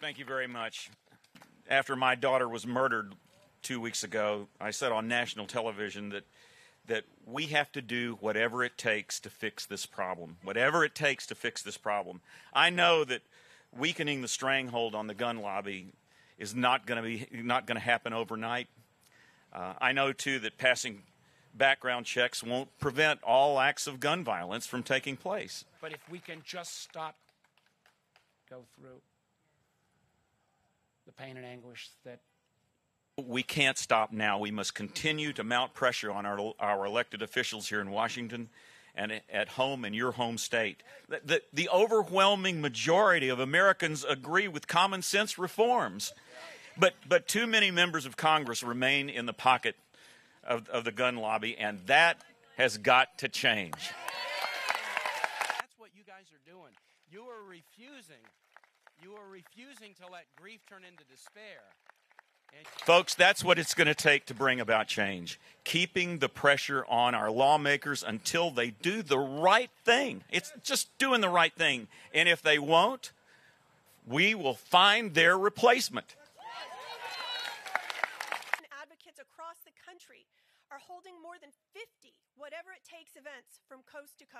Thank you very much. After my daughter was murdered two weeks ago, I said on national television that that we have to do whatever it takes to fix this problem. Whatever it takes to fix this problem. I know that weakening the stranglehold on the gun lobby is not going to be not going to happen overnight. Uh, I know too that passing background checks won't prevent all acts of gun violence from taking place. But if we can just stop, go through pain and anguish that We can't stop now. We must continue to mount pressure on our, our elected officials here in Washington and at home in your home state. The, the, the overwhelming majority of Americans agree with common sense reforms. But, but too many members of Congress remain in the pocket of, of the gun lobby, and that has got to change. That's what you guys are doing. You are refusing. You are refusing to let grief turn into despair. And Folks, that's what it's going to take to bring about change. Keeping the pressure on our lawmakers until they do the right thing. It's just doing the right thing. And if they won't, we will find their replacement. advocates across the country are holding more than 50 whatever it takes events from coast to coast.